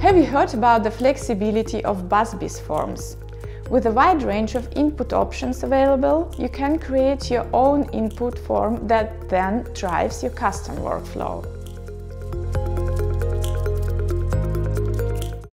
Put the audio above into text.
Have you heard about the flexibility of Busby's forms? With a wide range of input options available, you can create your own input form that then drives your custom workflow.